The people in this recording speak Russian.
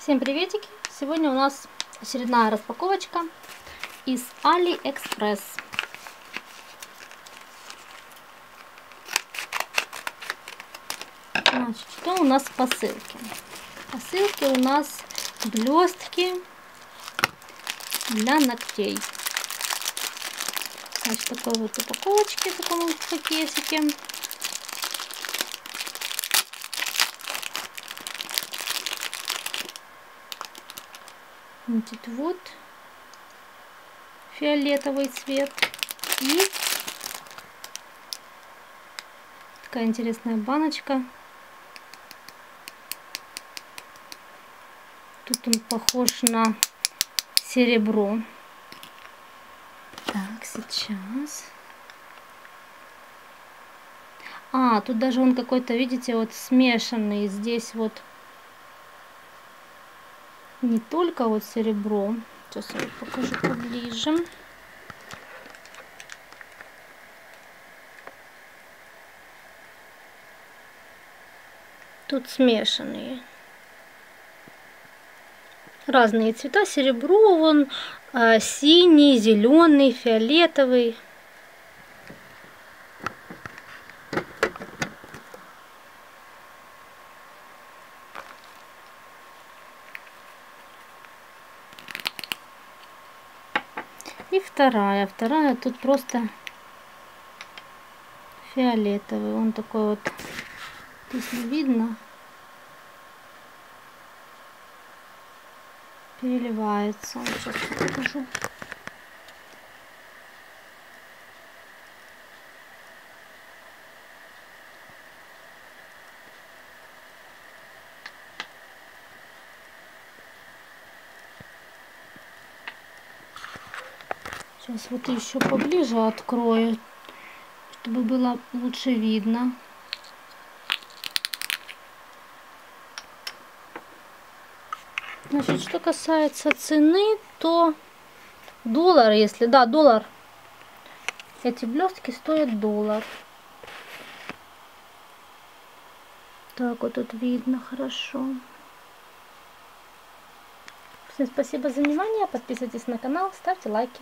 Всем приветики! Сегодня у нас очередная распаковочка из AliExpress. Значит, что у нас в посылке? В посылке у нас блестки для ногтей. Значит, такой вот упаковочки, в таком вот пакетике. Значит, вот фиолетовый цвет. И такая интересная баночка. Тут он похож на серебро. Так, сейчас. А, тут даже он какой-то, видите, вот смешанный. Здесь вот не только вот серебро. Сейчас я покажу поближе. Тут смешанные. Разные цвета. Серебро, вон э, синий, зеленый, фиолетовый. И вторая. Вторая тут просто фиолетовый. Он такой вот, если видно, переливается. Сейчас покажу. Сейчас вот еще поближе открою, чтобы было лучше видно. Значит, что касается цены, то доллар, если, да, доллар. Эти блестки стоят доллар. Так вот тут видно хорошо. Всем спасибо за внимание. Подписывайтесь на канал, ставьте лайки.